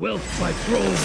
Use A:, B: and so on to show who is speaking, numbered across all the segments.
A: wealth by throne.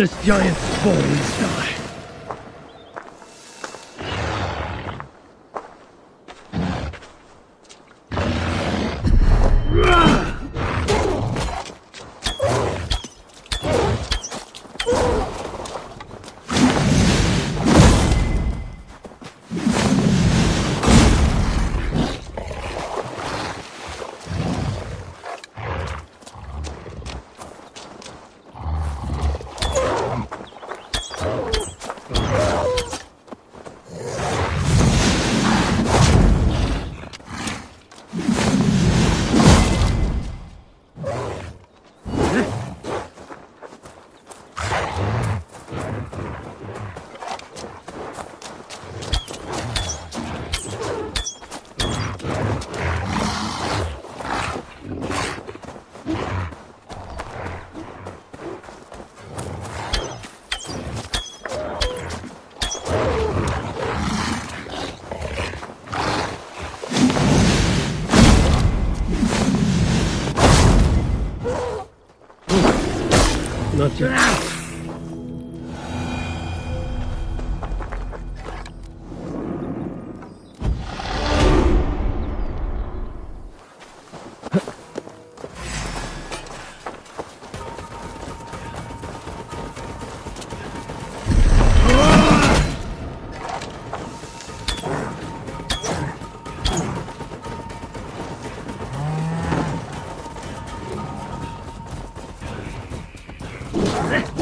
A: This giant's bones die. Not yet. 来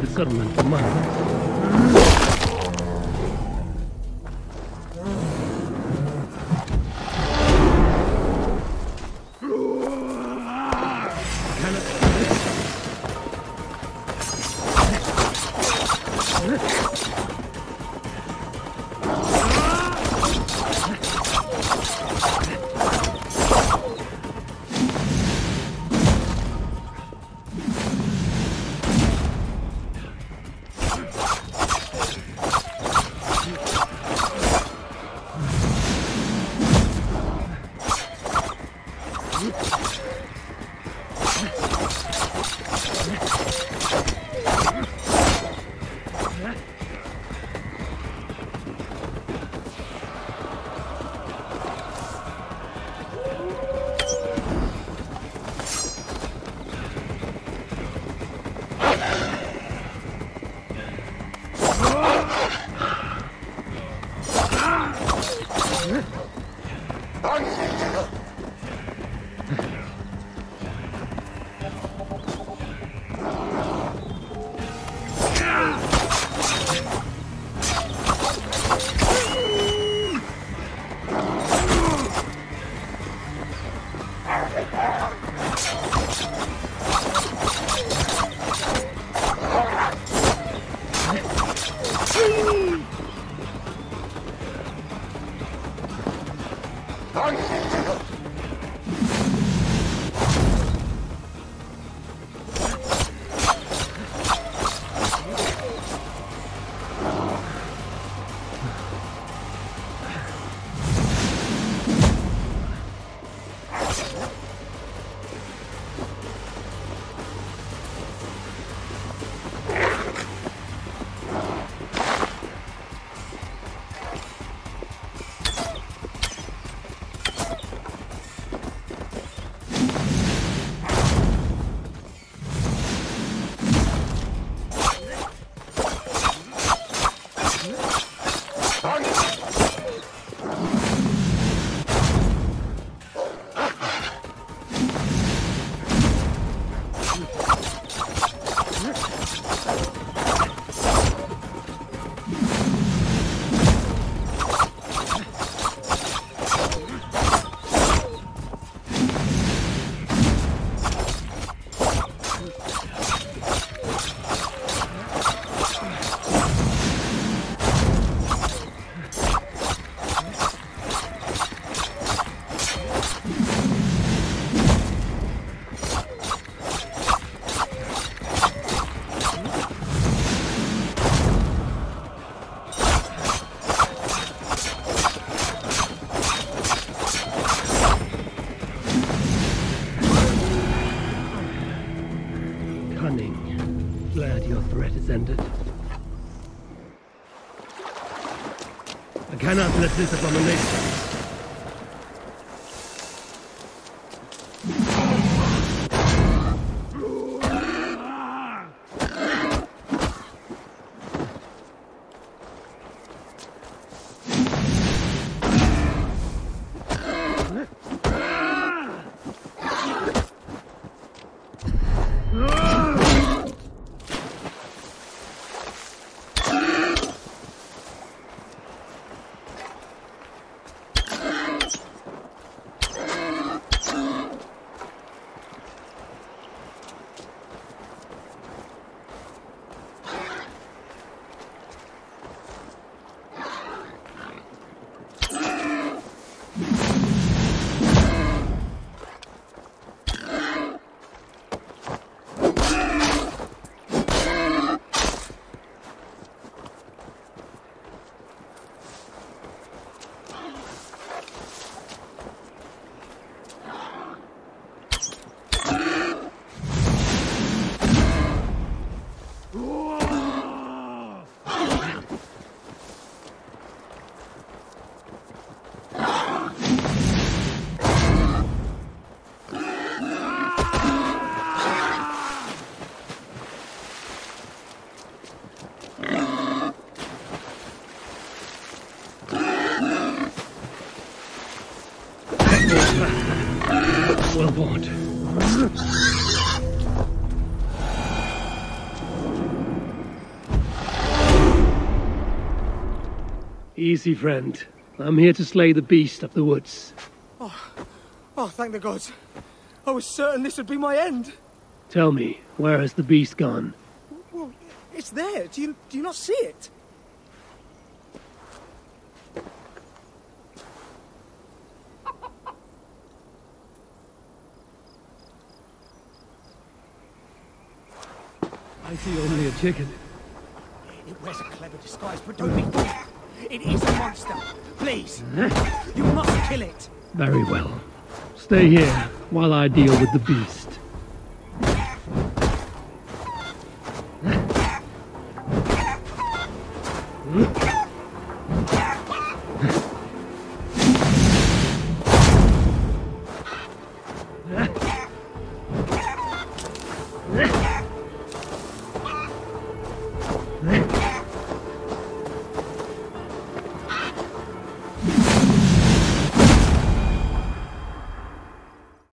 A: to feed 何 Cunning. Threat is ended. I cannot let this abomination Easy, friend. I'm here to slay the beast of the woods.
B: Oh, oh thank the gods. I was certain this would be my end.
A: Tell me, where has the beast gone?
B: Well, it's there. Do you, do you not see it?
A: I see only a chicken.
B: It wears a clever disguise, but don't be fooled. It is a monster. Please, you must kill it.
A: Very well. Stay here. while I deal with the beast.